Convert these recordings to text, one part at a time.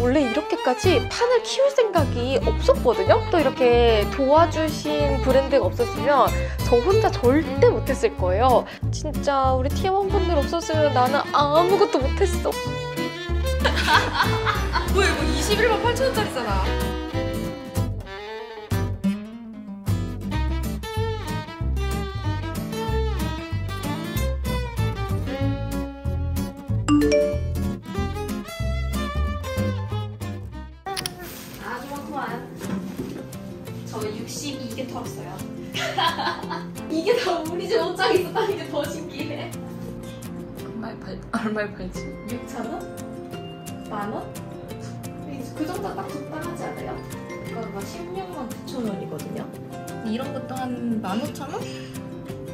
원래 이렇게까지 판을 키울 생각이 없었거든요. 또 이렇게 도와주신 브랜드가 없었으면 저 혼자 절대 못했을 거예요. 진짜 우리 팀원분들 없었으면 나는 아무것도 못했어. 뭐야 이거 21만 8천원짜리잖아 62개 털었어요. 이게 다 우리 집 옷장에 있었다는 게 더 신기해. 얼마에 팔 얼마에 팔지? 6,000원? 만원? 그 정도 딱 적당하지 않아요? 이거가 16만 9천 원이거든요. 이런 것도 한 15,000원?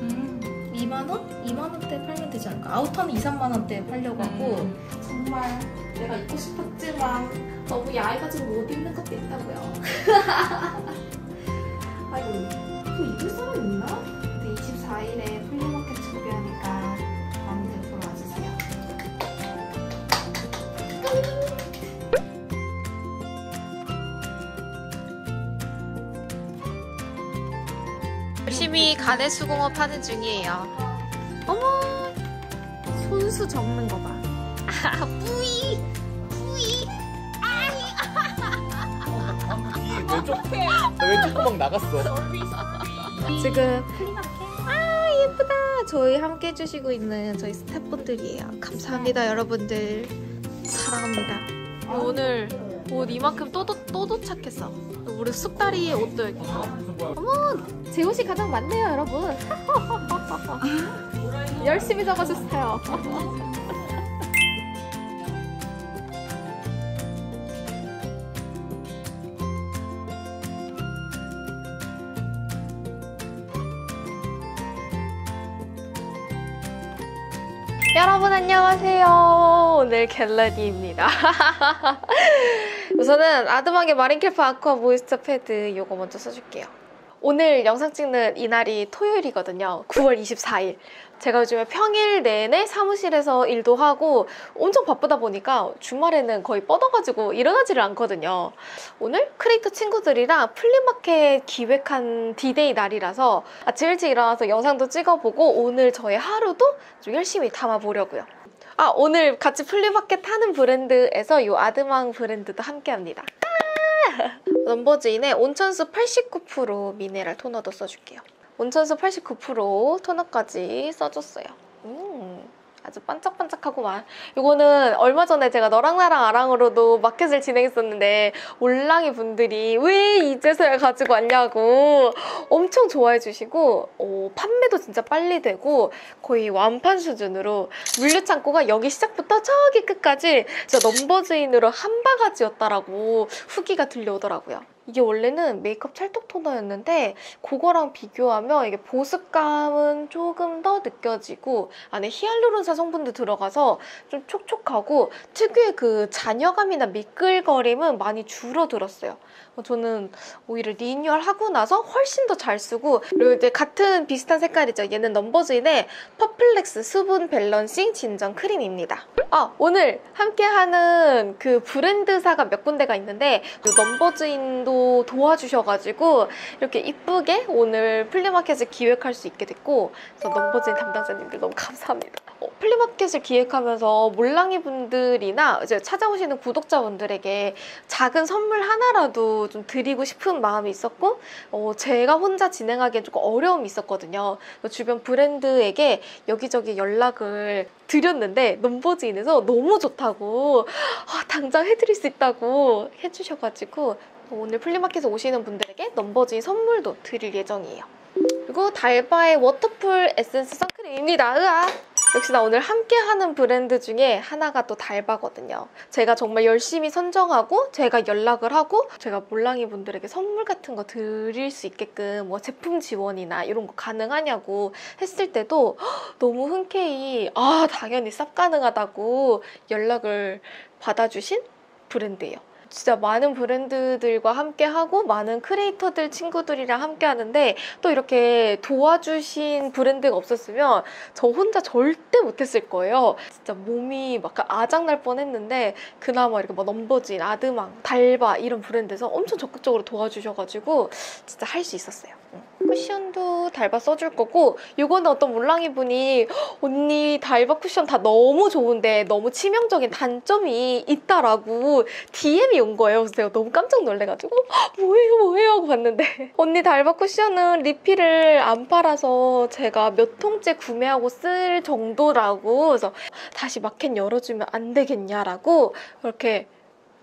음. 2만원? 2만원대 팔면 되지 않을까? 아우터는 2, 3만원대 팔려고 하고 정말 내가 입고 싶었지만 너무 야해가지고 못 입는 것도 있다고요. 아이고, 또 입을 사람 있나? 근데 24일에 플리마켓 준비하니까 많이들 보러 와주세요. 열심히 가내 수공업 하는 중이에요. 어머, 손수 적는 거 봐. 아, 뿌이, 뿌이. 왼쪽. 왼쪽 구멍 나갔어. 지금 아 예쁘다. 저희 함께 해주시고 있는 저희 스태프분들이에요. 감사합니다 여러분들. 사랑합니다. 오늘 옷 이만큼 또, 도, 또 도착했어. 우리 쑥다리의 옷도 여기 어머 제 옷이 가장 많네요 여러분. 열심히 적어주세요 여러분 안녕하세요. 오늘 get ready입니다. 우선은 아드망의 marine kelp aqua moisture 패드 이거 먼저 써줄게요. 오늘 영상 찍는 이날이 토요일이거든요. 9월 24일. 제가 요즘에 평일 내내 사무실에서 일도 하고 엄청 바쁘다 보니까 주말에는 거의 뻗어가지고 일어나지를 않거든요. 오늘 크리에이터 친구들이랑 플리마켓 기획한 디데이 날이라서 아침 일찍 일어나서 영상도 찍어보고 오늘 저의 하루도 좀 열심히 담아보려고요. 아 오늘 같이 플리마켓 하는 브랜드에서 이 아드망 브랜드도 함께합니다. 넘버즈인의 온천수 89% 미네랄 토너도 써줄게요. 온천수 89% 토너까지 써줬어요. 음, 아주 반짝반짝하고 만. 이거는 얼마 전에 제가 너랑 나랑 아랑으로도 마켓을 진행했었는데 몰랑이 분들이 왜 이제서야 가지고 왔냐고 엄청 좋아해 주시고 어, 판매도 진짜 빨리 되고 거의 완판 수준으로 물류 창고가 여기 시작부터 저기 끝까지 진짜 넘버즈인으로 한 바가지였다라고 후기가 들려오더라고요. 이게 원래는 메이크업 찰떡 토너였는데 그거랑 비교하면 이게 보습감은 조금 더 느껴지고 안에 히알루론산 성분도 들어가서 좀 촉촉하고 특유의 그 잔여감이나 미끌거림은 많이 줄어들었어요. 저는 오히려 리뉴얼 하고 나서 훨씬 더 잘 쓰고 그리고 이제 같은 비슷한 색깔이죠. 얘는 넘버즈인의 퍼플렉스 수분 balancing 진정 크림입니다. 아 오늘 함께하는 그 브랜드사가 몇 군데가 있는데 그 넘버즈인도 도와주셔가지고 이렇게 이쁘게 오늘 플리마켓을 기획할 수 있게 됐고 그래서 넘버즈인 담당자님들 너무 감사합니다. 어, 플리마켓을 기획하면서 몰랑이 분들이나 이제 찾아오시는 구독자분들에게 작은 선물 하나라도 좀 드리고 싶은 마음이 있었고 어, 제가 혼자 진행하기엔 조금 어려움이 있었거든요. 주변 브랜드에게 여기저기 연락을 드렸는데 넘버즈인에서 너무 좋다고 아, 당장 해드릴 수 있다고 해주셔가지고 오늘 플리마켓에 오시는 분들에게 넘버즈인 선물도 드릴 예정이에요. 그리고 달바의 waterfull 에센스 선크림입니다. 으아! 역시나 오늘 함께하는 브랜드 중에 하나가 또 달바거든요. 제가 정말 열심히 선정하고 제가 연락을 하고 제가 몰랑이 분들에게 선물 같은 거 드릴 수 있게끔 뭐 제품 지원이나 이런 거 가능하냐고 했을 때도 너무 흔쾌히 아 당연히 쌉 가능하다고 연락을 받아주신 브랜드예요. 진짜 많은 브랜드들과 함께 하고 많은 크리에이터들 친구들이랑 함께 하는데 또 이렇게 도와주신 브랜드가 없었으면 저 혼자 절대 못했을 거예요. 진짜 몸이 막 아작날 뻔했는데 그나마 이렇게 뭐 넘버진, 아드망, 달바 이런 브랜드에서 엄청 적극적으로 도와주셔가지고 진짜 할 수 있었어요. 응. 쿠션도 달바 써줄 거고 이거는 어떤 몰랑이 분이 언니 달바 쿠션 다 너무 좋은데 너무 치명적인 단점이 있다라고 DM 이 온 거예요. 그래서 제가 너무 깜짝 놀래가지고 뭐예요 뭐예요 하고 봤는데 언니 달바 쿠션은 리필을 안 팔아서 제가 몇 통째 구매하고 쓸 정도라고 그래서 다시 마켓 열어주면 안 되겠냐라고 그렇게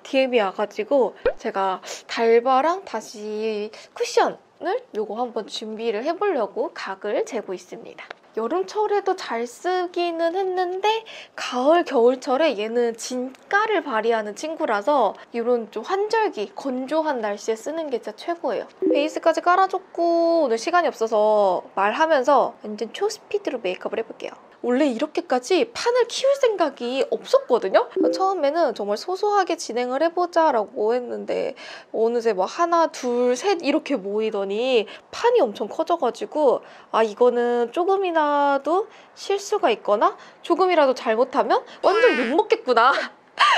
DM이 와가지고 제가 달바랑 다시 쿠션을 요거 한번 준비를 해보려고 각을 재고 있습니다. 여름철에도 잘 쓰기는 했는데 가을 겨울철에 얘는 진가를 발휘하는 친구라서 이런 좀 환절기 건조한 날씨에 쓰는 게 진짜 최고예요. 베이스까지 깔아줬고 오늘 시간이 없어서 말하면서 완전 초스피드로 메이크업을 해볼게요 원래 이렇게까지 판을 키울 생각이 없었거든요 처음에는 정말 소소하게 진행을 해보자 라고 했는데 어느새 뭐 하나 둘 셋 이렇게 모이더니 판이 엄청 커져가지고 아 이거는 조금이라도 실수가 있거나 조금이라도 잘못하면 완전 욕먹겠구나.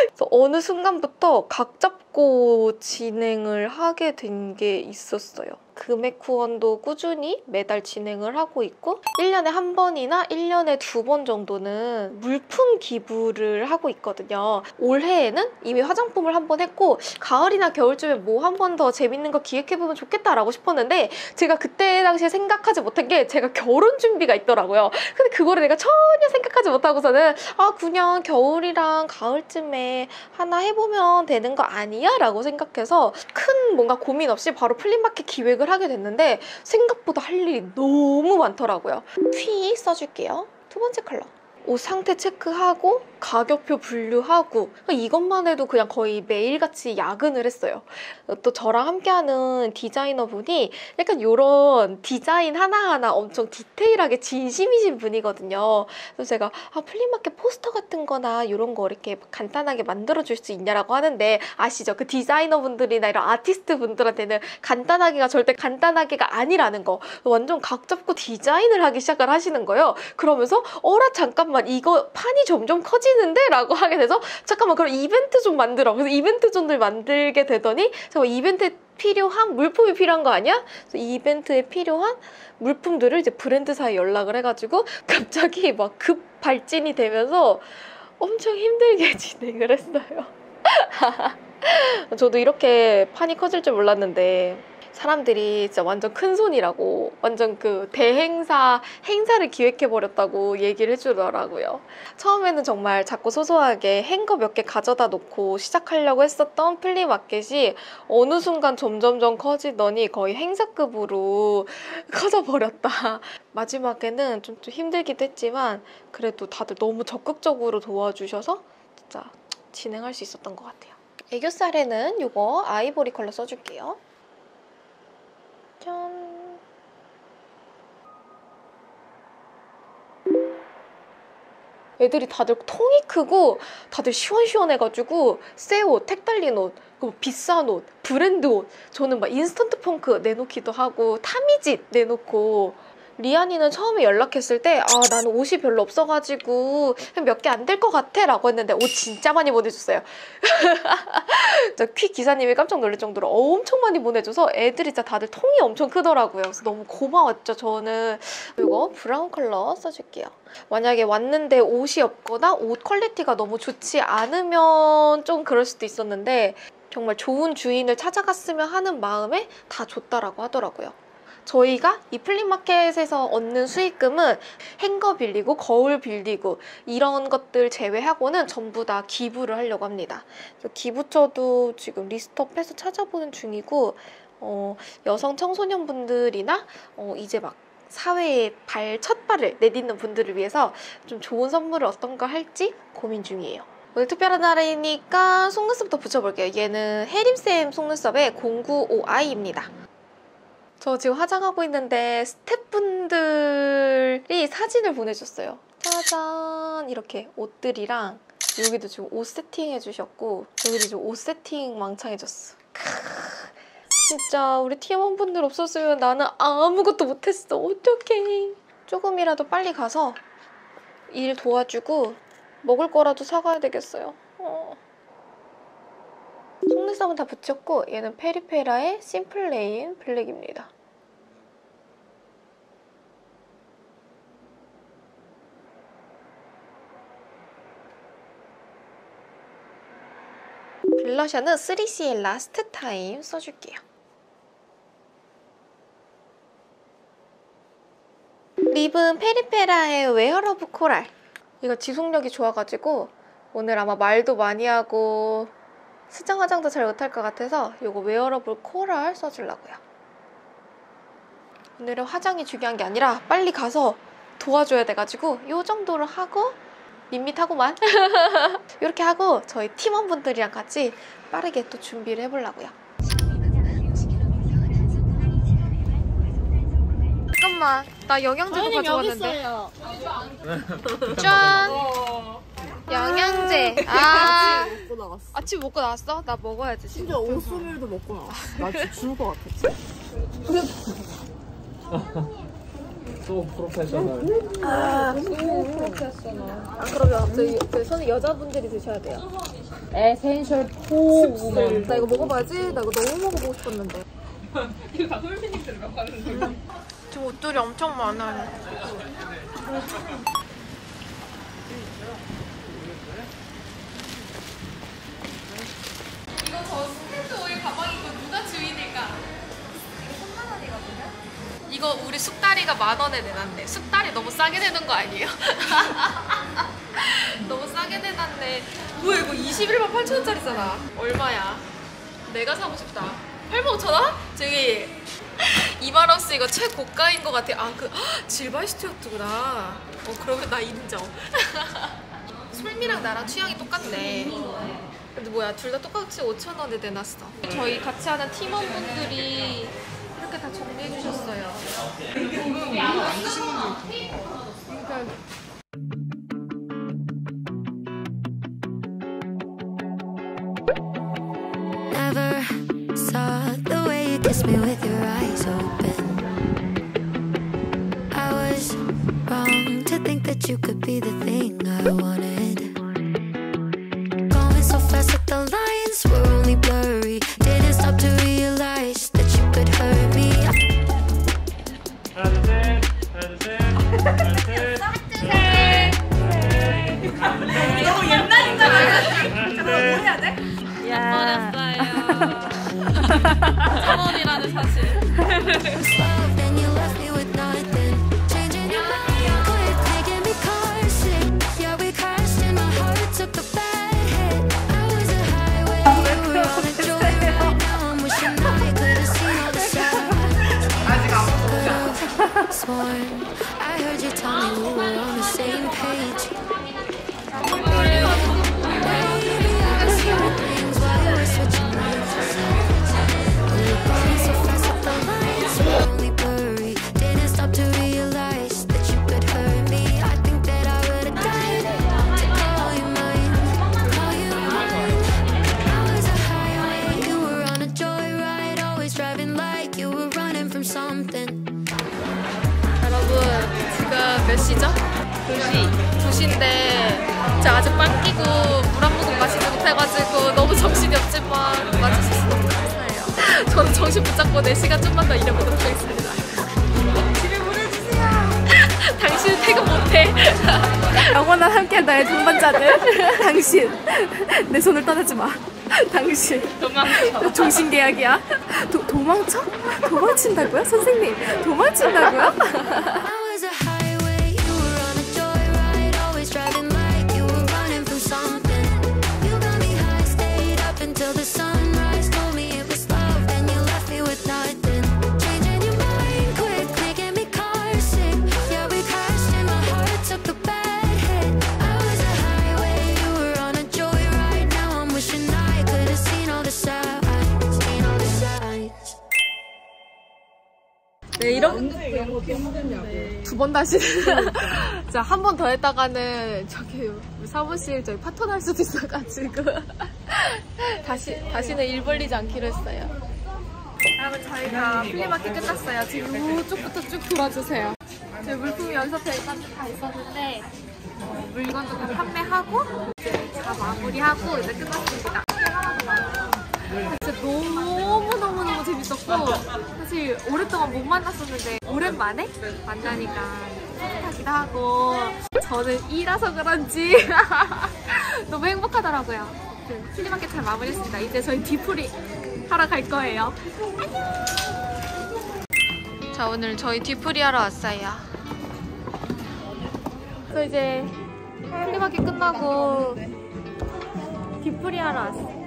그래서 어느 순간부터 각 잡고 진행을 하게 된 게 있었어요. 금액 후원도 꾸준히 매달 진행을 하고 있고 1년에 한 번이나 1년에 두 번 정도는 물품 기부를 하고 있거든요. 올해에는 이미 화장품을 한 번 했고 가을이나 겨울쯤에 뭐 한 번 더 재밌는 거 기획해보면 좋겠다라고 싶었는데 제가 그때 당시에 생각하지 못한 게 제가 결혼 준비가 있더라고요. 근데 그거를 내가 전혀 생각하지 못하고서는 아 그냥 겨울이랑 가을쯤에 하나 해보면 되는 거 아니야? 라고 생각해서 큰 뭔가 고민 없이 바로 플리마켓 기획을 하게 됐는데 생각보다 할 일이 너무 많더라고요. 피 써줄게요. 두 번째 컬러. 옷 상태 체크하고 가격표 분류하고 이것만 해도 그냥 거의 매일같이 야근을 했어요. 또 저랑 함께하는 디자이너분이 약간 이런 디자인 하나하나 엄청 디테일하게 진심이신 분이거든요. 그래서 제가 아, 플리마켓 포스터 같은 거나 이런 거 이렇게 간단하게 만들어줄 수 있냐라고 하는데 아시죠? 그 디자이너분들이나 이런 아티스트 분들한테는 간단하게가 절대 간단하게가 아니라는 거 완전 각 잡고 디자인을 하기 시작을 하시는 거예요. 그러면서 어라 잠깐만 이거 판이 점점 커지는데? 라고 하게 돼서 잠깐만 그럼 이벤트 좀 만들어. 그래서 이벤트 존을 만들게 되더니 잠깐 이벤트에 필요한 물품이 필요한 거 아니야? 그래서 이벤트에 필요한 물품들을 이제 브랜드사에 연락을 해가지고 갑자기 막 급 발진이 되면서 엄청 힘들게 진행을 했어요. 저도 이렇게 판이 커질 줄 몰랐는데 사람들이 진짜 완전 큰 손이라고 완전 그 대행사 행사를 기획해 버렸다고 얘기를 해주더라고요. 처음에는 정말 자꾸 소소하게 행거 몇 개 가져다 놓고 시작하려고 했었던 플리마켓이 어느 순간 점점점 커지더니 거의 행사급으로 커져 버렸다. 마지막에는 좀, 좀 힘들기도 했지만 그래도 다들 너무 적극적으로 도와주셔서 진짜 진행할 수 있었던 것 같아요. 애교살에는 이거 아이보리 컬러 써줄게요. 짠. 애들이 다들 통이 크고 다들 시원시원해가지고 새 옷, 택 달린 옷, 그 비싼 옷, 브랜드 옷 저는 막 인스턴트 펑크 내놓기도 하고 타미짓 내놓고 리안이는 처음에 연락했을 때 아 나는 옷이 별로 없어가지고 몇 개 안 될 것 같아 라고 했는데 옷 진짜 많이 보내줬어요. 저 퀵 기사님이 깜짝 놀랄 정도로 엄청 많이 보내줘서 애들이 진짜 다들 통이 엄청 크더라고요. 그래서 너무 고마웠죠 저는. 이거 브라운 컬러 써줄게요. 만약에 왔는데 옷이 없거나 옷 퀄리티가 너무 좋지 않으면 좀 그럴 수도 있었는데 정말 좋은 주인을 찾아갔으면 하는 마음에 다 줬다라고 하더라고요 저희가 이 플리마켓에서 얻는 수익금은 행거 빌리고 거울 빌리고 이런 것들 제외하고는 전부 다 기부를 하려고 합니다. 기부처도 지금 list up해서 찾아보는 중이고 어, 여성 청소년분들이나 어, 이제 막 사회에 발, 첫 발을 내딛는 분들을 위해서 좀 좋은 선물을 어떤 거 할지 고민 중이에요. 오늘 특별한 날이니까 속눈썹부터 붙여볼게요. 얘는 해림쌤 속눈썹의 095i입니다. 저 지금 화장하고 있는데 스태프분들이 사진을 보내줬어요. 짜잔 이렇게 옷들이랑 여기도 지금 옷 세팅 해주셨고 여기도 지금 옷 세팅 망창해줬어. 크으, 진짜 우리 팀원분들 없었으면 나는 아무것도 못했어. 어떡해. 조금이라도 빨리 가서 일 도와주고 먹을 거라도 사가야 되겠어요. 어. 속눈썹은 다 붙였고 얘는 페리페라의 심플레인 블랙입니다. 블러셔는 3CE last time 써줄게요. 립은 페리페라의 wearable coral. 이거 지속력이 좋아가지고 오늘 아마 말도 많이 하고 수정 화장도 잘 못할 것 같아서 이거 wearable coral 써주려고요. 오늘은 화장이 중요한 게 아니라 빨리 가서 도와줘야 돼가지고 이 정도로 하고 밋밋하고만 이렇게 하고 저희 팀원분들이랑 같이 빠르게 또 준비를 해보려고요. 잠깐만 나 영양제도 가져왔는데 짠 영양제 아 먹고 나갔어. 아침 먹고 나왔어? 나 먹어야지 지금 진짜 오스밀도 먹고 나왔어. 나 진짜 죽을 것 같았지. 또 프로페셔널. 아 그러면 저희 그 손은 여자분들이 드셔야 돼요 에센셜 포. 나 이거 먹어봐야지 나 이거 너무 먹어보고 싶었는데 이거 다 솔빈이 들어가는 지금 옷들이 엄청 많아요 이거 우리 쑥다리가 만 원에 내놨네. 쑥다리 너무 싸게 내는 거 아니에요? 너무 싸게 내놨네. 뭐야 이거 21만 8천 원짜리잖아. 얼마야? 내가 사고 싶다. 8만 5천 원? 저기 이마러스 이거 최고가인 것 같아. 아그 질바이스튜어트구나. 어 그러면 나 인정. 솔미랑 나랑 취향이 똑같네. 근데 뭐야 둘 다 똑같이 5천 원에 내놨어. 저희 같이 하는 팀원분들이 이렇게 다 정리해 주셨어요 Never saw the way you kissed me with your eyes open. I was wrong to think that you could be the I heard you tell me we were on the same page. Maybe I things switching so fast the blurry. Didn't stop to realize that you could hurt me. I think that I would've died to call you mine, call you mine. You were on a joyride, always driving like you were running from something. 여러분 지금 몇 시죠? 2시 2시인데 제가 아직 빵 끼고 물 한 모금 마시지 못해가지고 너무 정신이 없지만 와주셔서 너무 감사해요 저는 정신 붙잡고 4시간 좀만 더 일해보도록 하겠습니다 집에 보내주세요 당신은 퇴근 못해 영원한 함께 나의 동반자들. 당신 내 손을 떠나지 마. 당신 도망쳐. 종신 계약이야. 도, 도망쳐? 도망친다고요, 선생님? 도망친다고요? 네, 이렇게 두번 다시. 자, 한 번 더 했다가는 저기 사무실 저희 파토 날 수도 있어 가지고. 다시, 다시는 일 벌리지 않기로 했어요. 여러분, 저희가 플리마켓 끝났어요. 지금 이쪽부터 쭉 돌아주세요. 저희 물품 연습회 일단 다 있었는데, 어, 물건도 다 판매하고, 이제 다 마무리하고, 이제 끝났습니다. 진짜 너무너무너무 재밌었고 사실 오랫동안 못 만났었는데 오랜만에 만나니까 뿌듯하기도 하고 저는 E라서 그런지 너무 행복하더라고요. 아무튼 플리마켓 잘 마무리했습니다. 이제 저희 뒤풀이 하러 갈 거예요. 자 오늘 저희 뒤풀이 하러 왔어요. 저 이제 플리마켓 끝나고 뒤풀이 하러 왔어요.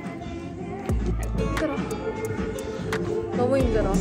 힘들어. 너무 힘들어.